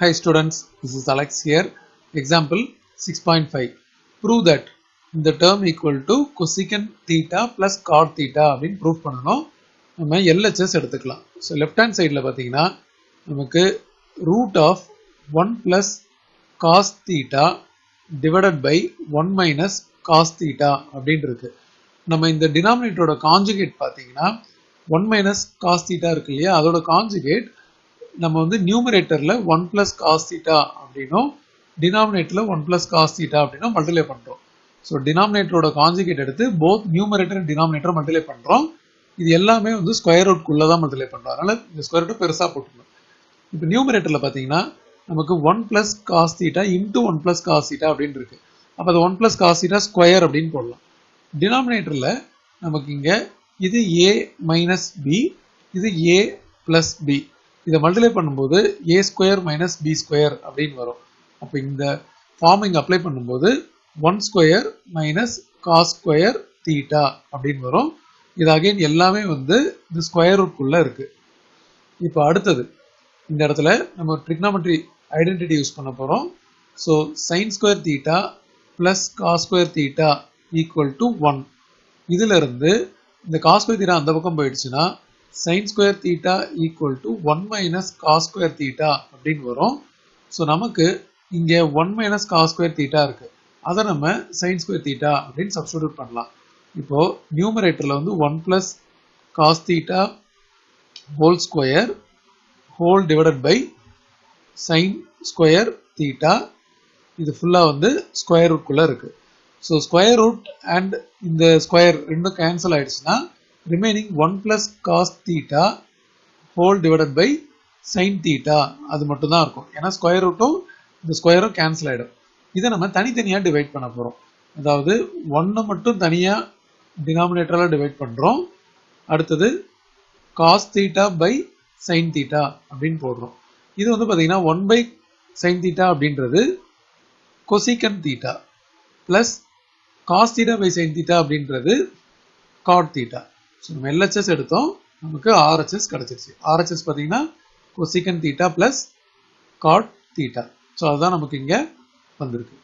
Hi students, this is Alex here. Example 6.5. Prove that. இந்த term equal to cosecant theta plus cot theta அப்படின்னு prove பண்ணணும். நம்ம LHS எடுத்துக்கலாம். So left hand சைடில் பார்த்தீங்கன்னா நமக்கு root of one plus cos theta divided by one minus cos theta அப்படின்னு இருக்கு. நம்ம இந்த டினாமினேட்டரோட காஞ்சுகேட் பார்த்தீங்கன்னா ஒன் மைனஸ் காஸ் தீட்டா இருக்கு இல்லையா? அதோட காஞ்சுகேட் நம்ம வந்து நியூமரேட்டரில் ஒன் ப்ளஸ் காஸ் தீட்டா அப்படின்னும் டினாமினேட்டரில் ஒன் ப்ளஸ் காஸ் தீட்டா அப்படின்னும் மல்டிப்ளை பண்ணுறோம் ஸோ டினாமினேட்டரோட காஞ்சிகேட் எடுத்து both numerator and denominator multiply பண்ணுறோம் இது எல்லாமே வந்து ஸ்கொயர் ரூட்குள்ளே தான் மல்டிப்ளை பண்ணுறோம் அதனால் இந்த ஸ்கொயர் ரூட்டை பெருசாக போட்டுக்கணும். இப்போ நியூமரேட்டரில் பார்த்தீங்கன்னா நமக்கு one plus cos theta into one plus cos theta அப்படின்னு இருக்கு. அப்போ அது one plus cos theta square அப்படின்னு போடலாம். டினாமினேட்டரில் நமக்கு இங்கே இது ஏ மைனஸ் பி இது ஏ ப்ளஸ் பி இதை மல்டிப்ளை பண்ணும்போது A square minus B square அப்படின்னு வரும். அப்போ இந்த ஃபார்மிங் அப்ளை பண்ணும்போது one square minus cos square theta அப்படின்னு வரும். இது அகைன் எல்லாமே வந்து இந்த ஸ்கொயர் ரூட்குள்ளே இருக்கு. இப்போ அடுத்தது இந்த இடத்துல நம்ம ட்ரிக்னாமெட்ரி ஐடென்டிட்டி யூஸ் பண்ண போகிறோம் so sine square theta plus cos square theta equal to one இதுலேருந்து இந்த காஸ் ஸ்கொயர் தீட்டா அந்த பக்கம் போயிடுச்சுன்னா sine square theta equal to one minus cos square theta அப்படின்னு வரும். ஸோ நமக்கு இங்கே one minus cos square theta இருக்கு. அதை நம்ம சைன் ஸ்கொயர் தீட்டா அப்படின்னு சப்ஸ்டியூட் பண்ணலாம். இப்போ நியூமரேட்டரில் வந்து one plus cos theta whole square whole divided by sine square theta இது ஃபுல்லாக வந்து ஸ்கொயர் ரூட்குள்ளே இருக்குது ஸோ ஸ்கொயர் ரூட் அண்ட் இந்த ஸ்கொயர் ரெண்டும் கேன்சல் ஆயிடுச்சுன்னா remaining one plus cos theta whole divided by sine theta அது மட்டும் தான் இருக்கும். ஏன்னா ஸ்கொயர் ரூட்டும் இந்த ஸ்கொயரும் கேன்சல் ஆகிடும் இதை நம்ம தனித்தனியாக டிவைட் பண்ண போகிறோம் அதாவது ஒன்று மட்டும் தனியாக டினாமினேட்டரால் டிவைட் பண்ணுறோம் அடுத்தது cos theta by sine theta அப்படின்னு போடுறோம். இது வந்து பார்த்தீங்கன்னா ஒன் பை சைன் தீட்டா அப்படின்றது cosecant theta plus cos theta by sine theta அப்படின்றது காட் தீட்டா ஸோ நம்ம எல்ஹெச்எஸ் எடுத்தோம். நமக்கு ஆர்ஹெச்எஸ் கிடச்சிருச்சு. ஆர்ஹெச்எஸ் பார்த்தீங்கன்னா cosecant theta plus cot theta so அதுதான் நமக்கு இங்கே வந்திருக்கு.